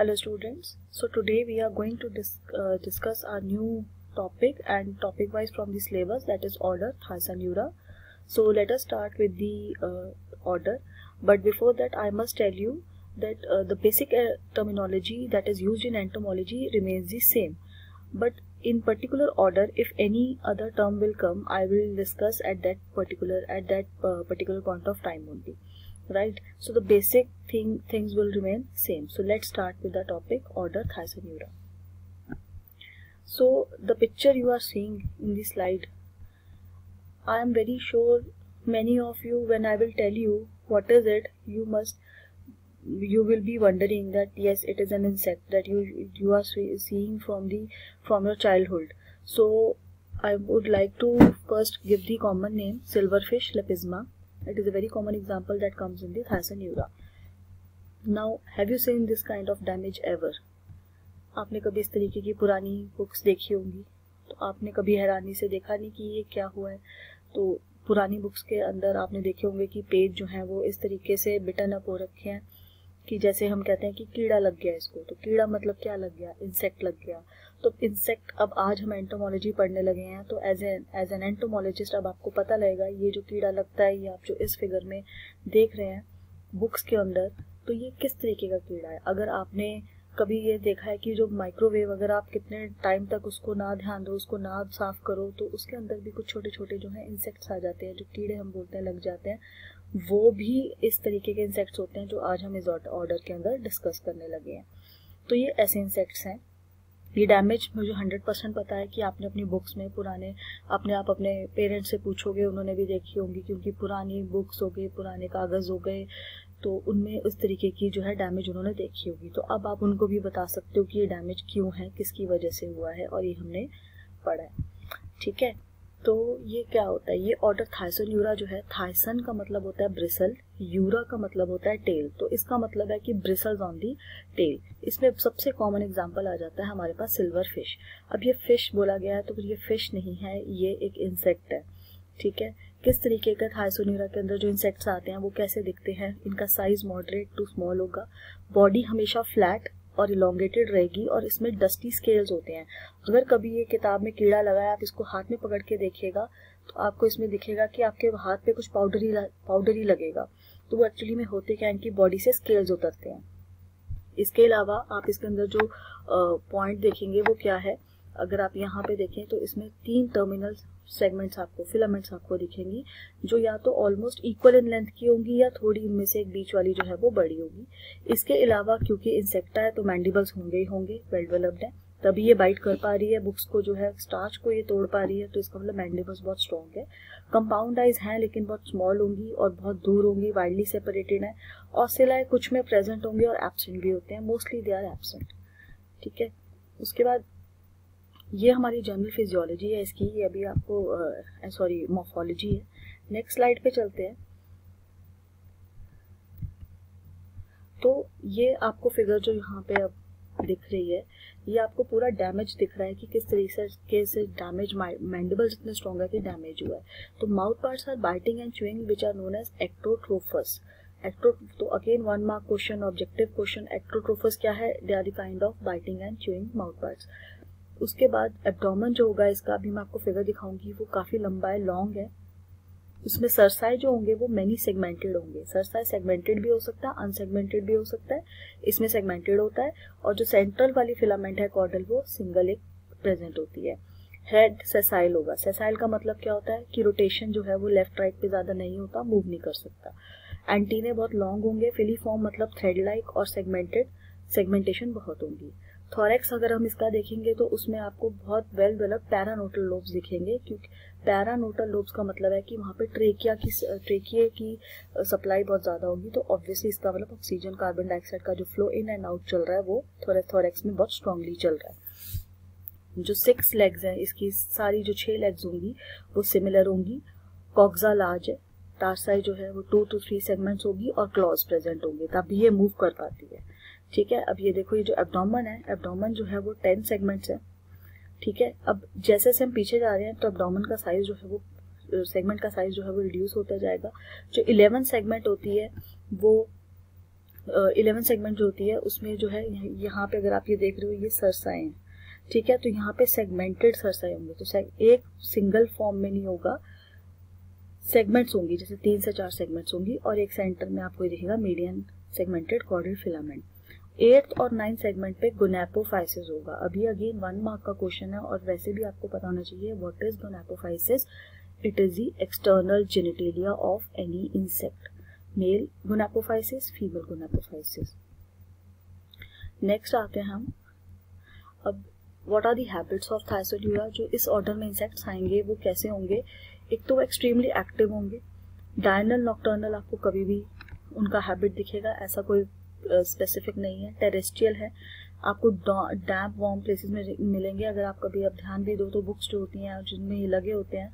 Hello students. So today we are going to dis uh, discuss our new topic and topic wise from the syllabus that is order Thysanura. So let us start with the uh, order. But before that I must tell you that uh, the basic uh, terminology that is used in entomology remains the same. But in particular order if any other term will come I will discuss at that particular at that uh, particular point of time only right? So the basic thing things will remain same. So let's start with the topic order Thysanura. So the picture you are seeing in this slide I am very sure many of you when I will tell you what is it you must you will be wondering that yes it is an insect that you you are seeing from the from your childhood. So I would like to first give the common name silverfish lepisma it is a very common example that comes in the Thysanura now, have you seen this kind of damage ever? आपने कभी इस तरीके की पुरानी books देखी होंगी? तो आपने कभी हैरानी से देखा नहीं कि ये क्या हुआ है? तो पुरानी बुक्स के अंदर आपने देखे होंगे कि पेज जो है वो इस तरीके से बिटन अप हो रखे हैं। कि जैसे हम कहते हैं कि कीड़ा लग गया इसको तो कीड़ा मतलब क्या लग गया? इंसेक्ट लग गया। तो इंसेक्ट अब आज हम एंटोमोलॉजी पढ़ने लगे हैं तो as an as an entomologist अब आपको पता लगेगा, ये जो कीड़ा लगता है, ये आप जो इस फिगर में देख रहे हैं बुक्स के अंदर तो ये किस तरीके का कीड़ा है? अगर आपने कभी ये देखा है कि जो माइक्रोवेव अगर आप कितने टाइम तक उसको ना ध्यान दो, उसको ना साफ़ करो तो उसके अंदर भी कुछ छोटे छोटे जो है इंसेक्ट्स आ जाते हैं, जो कीड़े हम बोलते हैं, लग जाते हैं। वो भी इस तरीके के इंसेक्ट्स होते हैं जो आज हम इस ऑर्डर के अंदर डिस्कस करने लगे हैं। तो ये ऐसे इंसेक्ट्स हैं। ये डैमेज मुझे हंड्रेड परसेंट पता है कि आपने अपनी बुक्स में पुराने अपने आप अपने पेरेंट्स से पूछोगे, उन्होंने भी देखी होंगी क्योंकि पुरानी बुक्स हो गई, पुराने कागज़ हो गए तो उनमें उस तरीके की जो है डैमेज उन्होंने देखी होगी। तो अब आप उनको भी बता सकते हो कि ये डैमेज क्यों है, किसकी वजह से हुआ है, और ये हमने पढ़ा है। ठीक है? तो ये क्या होता है? ये ऑर्डर थाइसन यूरा जो है थाइसन का मतलब होता है ब्रिसल, यूरा का मतलब होता है टेल तो इसका मतलब है कि ब्रिसल्स ऑन दी टेल इसमें सबसे कॉमन एग्जांपल आ जाता है हमारे पास सिल्वर फ़िश अब ये फ़िश बोला गया है तो फिर ये फ़िश नहीं है, ये एक इंसेक्ट है. ठीक है? किस तरीके का थाइसोन्यूरा के अंदर जो इंसेक्ट्स आते हैं, वो कैसे दिखते हैं? इनका साइज़ मॉडरेट टू स्मॉल होगा. बॉडी हमेशा फ्लैट और इलोंगेटेड रहेगी और इसमें डस्टी स्केल्स होते हैं। अगर कभी ये किताब में कीड़ा लगा है, आप इसको हाथ में पकड़ के देखिएगा तो आपको इसमें दिखेगा कि आपके हाथ पे कुछ पाउडरी पाउडर ही लगेगा। तो वो एक्चुअली में होते क्या इनकी बॉडी से स्केल्स उतरते हैं। इसके अलावा आप इसके अंदर जो पॉइंट देखेंगे, वो क्या है? अगर आप यहाँ पे देखें तो इसमें तीन टर्मिनल सेगमेंट्स आपको फिलामेंट्स आपको दिखेंगी, जो या तो ऑलमोस्ट इक्वल इन लेंथ की होंगी या थोड़ी इनमें से एक बीच वाली जो है वो बड़ी होगी। इसके अलावा क्योंकि इंसेक्टा है तो मैंडिबल्स होंगे ही होंगे वेल डेवलप्ड है। तभी ये बाइट कर पा रही है बुक्स को जो है स्टार्च को ये तोड़ पा रही है तो इसका मतलब मैंडिबल्स बहुत स्ट्रॉन्ग है। कंपाउंड आइज़ हैं, लेकिन बहुत स्मॉल होंगी और बहुत दूर होंगी वाइडली सेपरेटेड है। ऑसिलाए कुछ में प्रेजेंट होंगे और एबसेंट भी होते हैं मोस्टली दे आर एबसेंट ठीक है? उसके बाद ये हमारी जनरल फिजियोलॉजी है, इसकी ये अभी आपको सॉरी मोफोलॉजी है। नेक्स्ट स्लाइड पे चलते हैं। तो ये आपको फिगर जो यहाँ पे अब दिख रही है, ये आपको पूरा डैमेज दिख रहा है कि किस तरीके से डैमेज मैंडिबल्स इतने स्ट्रॉन्ग है कि डैमेज हुआ है। तो mouth parts are biting and chewing which are known as ectotrophous ecto तो again one mark question objective question ectotrophous क्या है? They are the kind of biting and chewing mouth parts उसके बाद एब्डोमन जो होगा, इसका अभी मैं आपको फिगर दिखाऊँगी, वो काफ़ी लंबा है लॉन्ग है। उसमें सरसाई जो होंगे, वो मैनी सेगमेंटेड होंगे। सरसाई सेगमेंटेड भी हो सकता है अनसेगमेंटेड भी हो सकता है, इसमें सेगमेंटेड होता है और जो सेंट्रल वाली फिलामेंट है कॉर्डल वो सिंगल एक प्रेजेंट होती है। हेड सेसाइल होगा। सेसाइल का मतलब क्या होता है कि रोटेशन जो है, वो लेफ़्ट राइट पे ज़्यादा नहीं होता मूव नहीं कर सकता। एंटीने बहुत लॉन्ग होंगे फिलीफॉर्म मतलब थ्रेड लाइक और सेगमेंटेड सेगमेंटेशन बहुत होंगी। थॉरेक्स अगर हम इसका देखेंगे तो उसमें आपको बहुत वेल डेवलप पैरानोटल लोब्स दिखेंगे, क्योंकि पैरानोटल लोब्स का मतलब है कि वहाँ पे ट्रेकिया की ट्रेकिए की सप्लाई बहुत ज़्यादा होगी तो ऑब्वियसली इसका मतलब ऑक्सीजन कार्बन डाइऑक्साइड का जो फ्लो इन एंड आउट चल रहा है, वो थॉरेक्स में बहुत स्ट्रांगली चल रहा है। जो सिक्स लेग्स हैं, इसकी सारी जो छह लेग्स होंगी, वो सिमिलर होंगी। कॉक्जा लार्ज है टारसाई जो है वो टू टू थ्री सेगमेंट्स होगी और क्लॉज प्रेजेंट होंगे तभी ये मूव कर पाती है। ठीक है? अब ये देखो, ये जो एबडोमन है एब्डोमन जो है वो टेन सेगमेंट्स है। ठीक है? अब जैसे जैसे हम पीछे जा रहे हैं तो एब्डोमन का साइज़ जो है वो सेगमेंट का साइज़ जो है वो रिड्यूस होता जाएगा। जो इलेवन सेगमेंट होती है, वो इलेवन सेगमेंट जो होती है, उसमें जो है, यहाँ पे अगर आप ये देख रहे हो, ये सरसाएँ हैं। ठीक है? तो यहाँ पे सेगमेंटेड सरसाएँ होंगे। तो एक सिंगल फॉर्म में नहीं होगा। सेगमेंट्स होंगी, जैसे तीन से चार सेगमेंट्स होंगी, और एक सेंटर में आपको दिखेगा medium segmented caudal filament eighth और नाइन्थ सेगमेंट पे गुनेपोफाइसिस होगा। अभी अगेन वन मार्क का क्वेश्चन है और वैसे भी आपको पता होना चाहिए what is gonapophysis it is the external genitalia of any insect male gonapophysis female gonapophysis next आते हैं हम। अब what are the habits of Thysanura जो इस ऑर्डर में इंसेक्ट्स आएँगे, वो कैसे होंगे? एक तो वो एक्सट्रीमली एक्टिव होंगे। डायनल नॉक्टर्नल आपको कभी भी उनका हैबिट दिखेगा, ऐसा कोई स्पेसिफिक नहीं है टेरेस्ट्रियल है। आपको डैम्प वार्म प्लेसेस में मिलेंगे। अगर आप कभी अब ध्यान भी दो तो बुक्स जो होती हैं, जिनमें ये लगे होते हैं,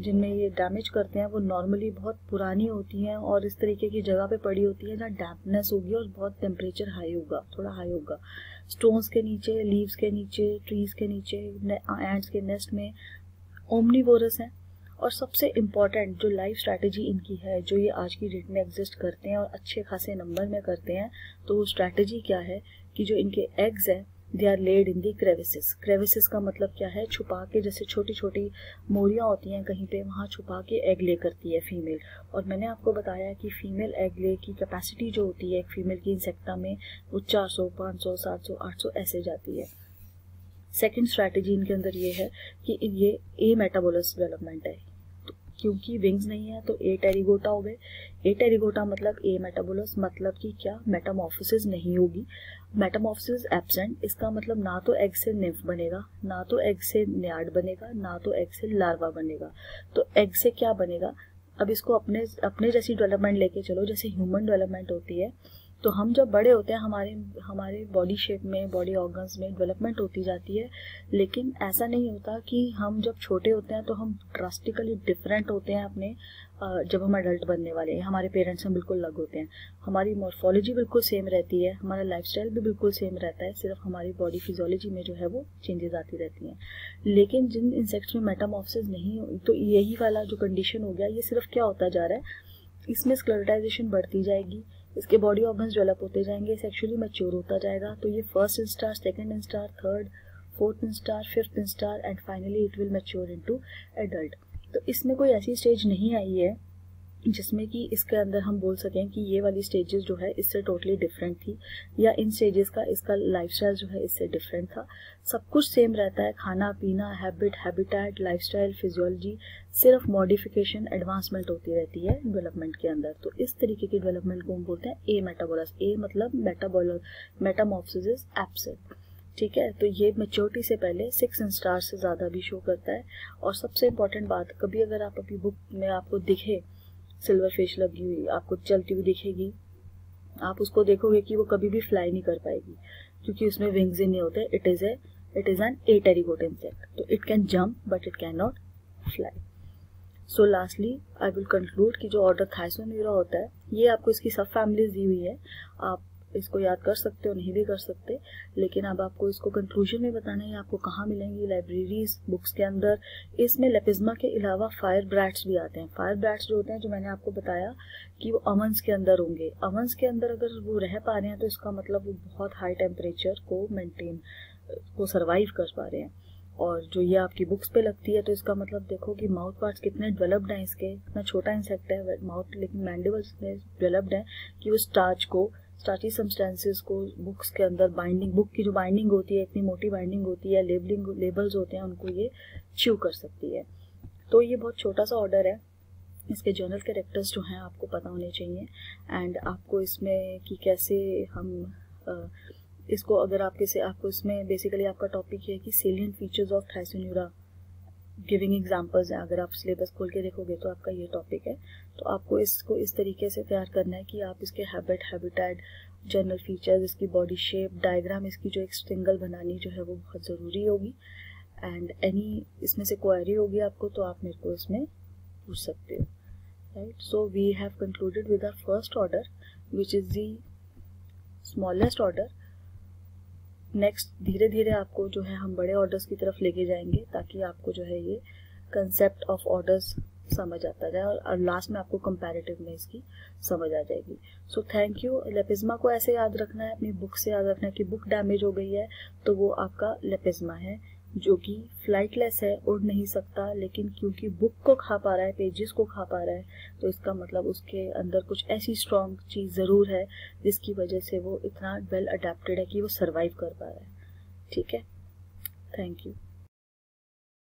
जिनमें ये डैमेज करते हैं, वो नॉर्मली बहुत पुरानी होती हैं और इस तरीके की जगह पे पड़ी होती है जहाँ डैम्पनेस होगी और बहुत टेम्परेचर हाई होगा, थोड़ा हाई होगा। स्टोन्स के नीचे लीव्स के नीचे ट्रीज के नीचे एंड्स के नेस्ट में ओमनीवोरस हैं। और सबसे इंपॉर्टेंट जो लाइफ स्ट्रैटेजी इनकी है जो ये आज की डेट में एग्जिस्ट करते हैं और अच्छे खासे नंबर में करते हैं तो वो स्ट्रैटेजी क्या है कि जो इनके एग्स हैं दे आर लेड इन दी क्रेविसिस क्रेविसिस का मतलब क्या है? छुपा के जैसे छोटी छोटी मोरियाँ होती हैं कहीं पे वहाँ छुपा के एग ले करती है फीमेल और मैंने आपको बताया कि फीमेल एग ले की कैपेसिटी जो होती है एक फीमेल की इंसेक्टा में वो 400, 500, 700, 800 ऐसे जाती है. सेकेंड स्ट्रैटेजी इनके अंदर ये है कि ये ए मेटाबोलस डेवलपमेंट है. क्योंकि विंग्स नहीं है तो ए टेरिगोटा हो गए। ए टेरिगोटा मतलब ए मेटाबोलस मतलब कि क्या? मेटामॉर्फोसिस नहीं होगी। मेटामॉर्फोसिस एबसेंट इसका मतलब ना तो एग से निम्फ बनेगा, ना तो एग से न्याड बनेगा, ना तो एग से लार्वा बनेगा। तो एग से क्या बनेगा? अब इसको अपने अपने जैसी डेवलपमेंट लेके चलो, जैसे ह्यूमन डेवलपमेंट होती है तो हम जब बड़े होते हैं, हमारे हमारे बॉडी शेप में बॉडी ऑर्गन्स में डेवलपमेंट होती जाती है। लेकिन ऐसा नहीं होता कि हम जब छोटे होते हैं तो हम ड्रास्टिकली डिफरेंट होते हैं अपने जब हम अडल्ट बनने वाले हैं। हमारे पेरेंट्स हम बिल्कुल अलग होते हैं। हमारी मॉर्फोलॉजी बिल्कुल सेम रहती है। हमारा लाइफ भी बिल्कुल सेम रहता है। सिर्फ़ हमारी बॉडी फिजियोलॉजी में जो है वो चेंजेस आती रहती हैं। लेकिन जिन इंसेक्ट्स में मेटामॉफसिस नहीं तो यही वाला जो कंडीशन हो गया, ये सिर्फ़ क्या होता जा रहा है? इसमें स्क्लेरोटाइजेशन बढ़ती जाएगी। इसके बॉडी ऑर्गन्स डेवलप होते जाएँगे सेक्सुअली मैच्योर होता जाएगा। तो ये first instar second instar third fourth instar fifth instar and finally it will mature into adult तो इसमें कोई ऐसी स्टेज नहीं आई है जिसमें कि इसके अंदर हम बोल सकें कि ये वाली स्टेजेस जो है, इससे टोटली डिफरेंट थी। या इन स्टेजेस का, इसका लाइफस्टाइल जो है, इससे डिफरेंट था। सब कुछ सेम रहता है। खाना, पीना हैबिट हैबिटेट लाइफस्टाइल फिजियोलॉजी सिर्फ़ मॉडिफिकेशन एडवांसमेंट होती रहती है डेवलपमेंट के अंदर। तो इस तरीके की डेवलपमेंट को हम बोलते हैं ए मेटाबोलस ए मतलब मेटाबोल मेटामोप्सिस एब्सेंट ठीक है? तो ये मेच्योरिटी से पहले सिक्स इन स्टार से ज़्यादा भी शो करता है। और सबसे इम्पोर्टेंट बात, कभी अगर आप अपनी बुक में आपको दिखे सिल्वर फ़िश लगी हुई, आपको चलती हुई दिखेगी। आप उसको देखोगे कि वो कभी भी फ्लाई नहीं कर पाएगी, क्योंकि उसमें विंग्स ही नहीं होते। It is a it is an apterygote insect तो it can jump but it can not fly so lastly I will conclude कि जो ऑर्डर थाइसोन्यूरा होता है, ये आपको इसकी सब फैमिलीज़ दी हुई है। आप इसको याद कर सकते हो, नहीं भी कर सकते। लेकिन अब आपको इसको कंक्लूजन में बताना है, आपको कहाँ मिलेंगी लाइब्रेरीज बुक्स के अंदर। इसमें लेपिज्मा के अलावा फायर ब्रैट्स भी आते हैं। फायर ब्रैट्स जो होते हैं, जो मैंने आपको बताया कि वो अवंस के अंदर होंगे। अवंस के अंदर अगर वो रह पा रहे हैं तो इसका मतलब वो बहुत हाई टेम्परेचर को मेनटेन को सर्वाइव कर पा रहे हैं। और जो ये आपकी बुक्स पे लगती है तो इसका मतलब देखो कि माउथ पार्ट्स कितने डेवलप्ड हैं इसके। इतना छोटा इंसेक्ट है माउथ लेकिन मैंडिबल्स इतने डेवलप्ड हैं कि वो स्टार्च को स्टार्ची सब्सटेंसेस को बुक्स के अंदर बाइंडिंग बुक की जो बाइंडिंग होती है, इतनी मोटी बाइंडिंग होती है लेबलिंग लेबल्स होते हैं, उनको ये च्यू कर सकती है। तो ये बहुत छोटा सा ऑर्डर है। इसके जर्नल कैरेक्टर्स जो हैं, आपको पता होने चाहिए। एंड आपको इसमें कि कैसे हम इसको अगर आपके से आपको इसमें बेसिकली आपका टॉपिक है कि salient features of Thysanura giving examples हैं। अगर आप सिलेबस खोल के देखोगे तो आपका ये टॉपिक है। तो आपको इसको इस तरीके से तैयार करना है कि आप इसके हैबिट हैबिटेट जनरल फीचर्स इसकी बॉडी शेप डायग्राम इसकी जो एक सिंगल बनानी जो है वो बहुत ज़रूरी होगी। एंड एनी इसमें से क्वायरी होगी आपको तो आप मेरे को इसमें पूछ सकते हो। Right so we have concluded with our first order which is the smallest order next धीरे धीरे आपको जो है, हम बड़े ऑर्डर्स की तरफ़ लेके जाएँगे, ताकि आपको जो है ये कंसेप्ट ऑफ़ ऑर्डर्स समझ आता जाए और लास्ट में आपको कंपैरेटिव में इसकी समझ आ जाएगी। सो थैंक यू लेपिज्मा को ऐसे याद रखना है, अपनी बुक से याद रखना है कि बुक डैमेज हो गई है तो वो आपका लेपिज्मा है। जो कि फ्लाइटलेस है उड़ नहीं सकता, लेकिन क्योंकि बुक को खा पा रहा है पेजेस को खा पा रहा है तो इसका मतलब उसके अंदर कुछ ऐसी स्ट्रॉन्ग चीज़ ज़रूर है, जिसकी वजह से वो इतना वेल अडेप्टेड है कि वो सर्वाइव कर पा रहा है। ठीक है? Thank you